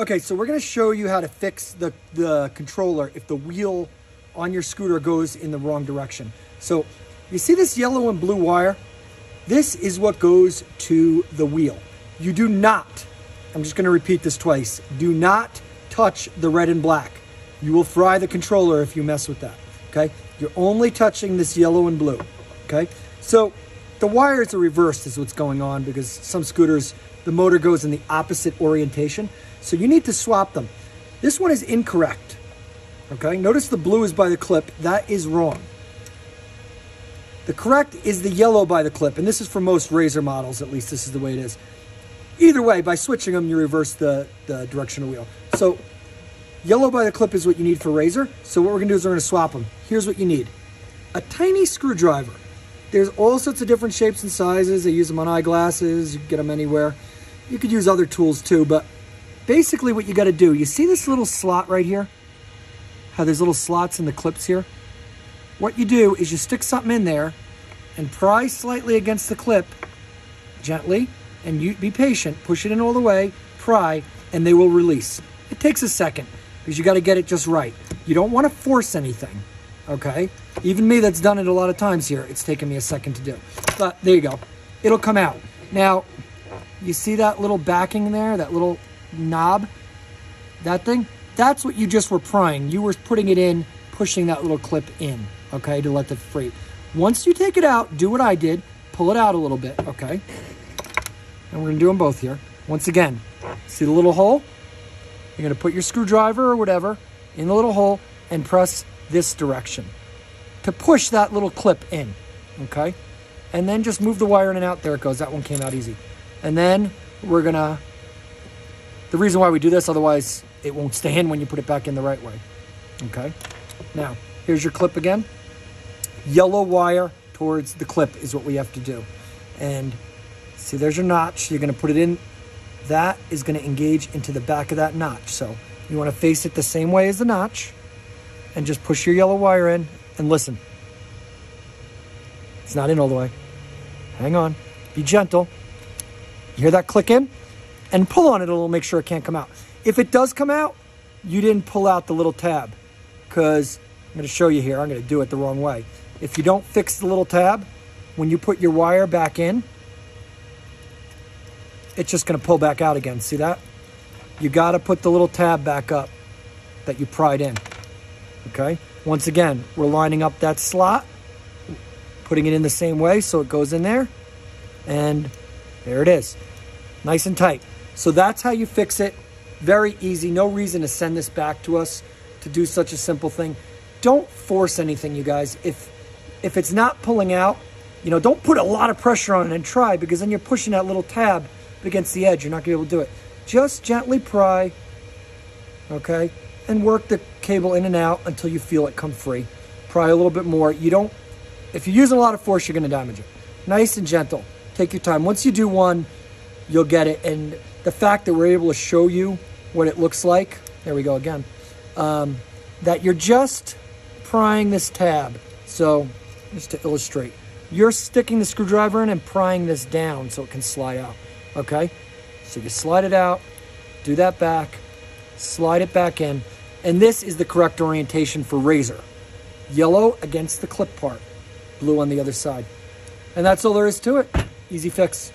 Okay, so we're gonna show you how to fix the, the controller if the wheel on your scooter goes in the wrong direction. So you see this yellow and blue wire? This is what goes to the wheel. You do not, I'm just gonna repeat this twice, do not touch the red and black. You will fry the controller if you mess with that, okay? You're only touching this yellow and blue, okay? So the wires are reversed is what's going on because some scooters, the motor goes in the opposite orientation. So you need to swap them. This one is incorrect. Okay, notice the blue is by the clip. That is wrong. The correct is the yellow by the clip, and this is for most Razor models, at least this is the way it is. Either way, by switching them, you reverse the, the directional wheel. So yellow by the clip is what you need for Razor. So what we're gonna do is we're gonna swap them. Here's what you need. A tiny screwdriver. There's all sorts of different shapes and sizes. They use them on eyeglasses, you get them anywhere. You could use other tools too, but basically what you got to do, you see this little slot right here? How there's little slots in the clips here? What you do is you stick something in there and pry slightly against the clip gently and you be patient, push it in all the way, pry, and they will release. It takes a second because you got to get it just right. You don't want to force anything, okay? Even me that's done it a lot of times here, it's taken me a second to do. But there you go. It'll come out. Now, you see that little backing there, that little knob, that thing, that's what you just were prying. You were putting it in, pushing that little clip in, okay, to let the free. Once you take it out, do what I did, pull it out a little bit, okay? And we're gonna do them both here. Once again, see the little hole? You're gonna put your screwdriver or whatever in the little hole and press this direction to push that little clip in, okay? And then just move the wire in and out. There it goes. That one came out easy. And then we're gonna the reason why we do this, otherwise it won't stay in when you put it back in the right way. Okay. Now, here's your clip again. Yellow wire towards the clip is what we have to do. And see, there's your notch. You're to put it in. That is to engage into the back of that notch. So you want to face it the same way as the notch and just push your yellow wire in and listen. It's not in all the way. Hang on. Be gentle. You hear that click in? and pull on it a little, make sure it can't come out. If it does come out, you didn't pull out the little tab because I'm going to show you here. I'm going to do it the wrong way. If you don't fix the little tab, when you put your wire back in, it's just going to pull back out again. See that? You got to put the little tab back up that you pried in. Okay? Once again, we're lining up that slot, putting it in the same way so it goes in there. And there it is. Nice and tight. So that's how you fix it. Very easy. No reason to send this back to us to do such a simple thing. Don't force anything, you guys. If if it's not pulling out, you know, don't put a lot of pressure on it and try because then you're pushing that little tab against the edge. You're not going to be able to do it. Just gently pry, okay, and work the cable in and out until you feel it come free. Pry a little bit more. You don't, if you're using a lot of force, you're to damage it. Nice and gentle. Take your time. Once you do one, you'll get it. And the fact that we're able to show you what it looks like, there we go again, um, that you're just prying this tab. So just to illustrate, you're sticking the screwdriver in and prying this down so it can slide out, okay? So you slide it out, do that back, slide it back in, and this is the correct orientation for razor. Yellow against the clip part, blue on the other side. And that's all there is to it. Easy fix.